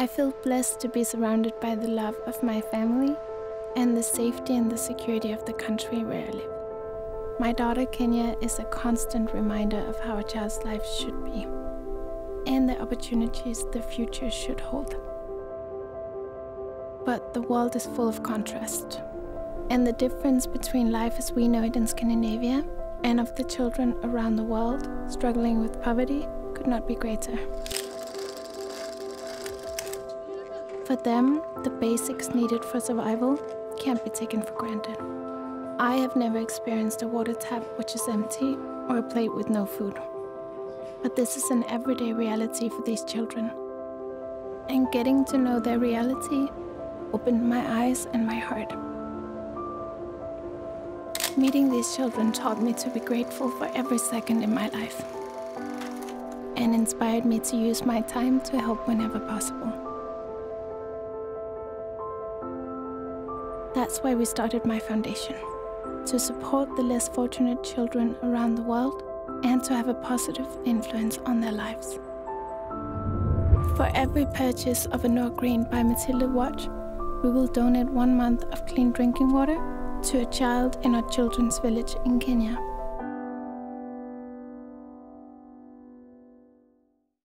I feel blessed to be surrounded by the love of my family and the safety and the security of the country where I live. My daughter Kenya is a constant reminder of how a child's life should be and the opportunities the future should hold. But the world is full of contrast, and the difference between life as we know it in Scandinavia and of the children around the world struggling with poverty could not be greater. For them, the basics needed for survival can't be taken for granted. I have never experienced a water tap which is empty or a plate with no food. But this is an everyday reality for these children. And getting to know their reality opened my eyes and my heart. Meeting these children taught me to be grateful for every second in my life and inspired me to use my time to help whenever possible. That's why we started my foundation to support the less fortunate children around the world and to have a positive influence on their lives. For every purchase of a Nordgreen by Mathilde watch, we will donate one month of clean drinking water to a child in a children's village in Kenya.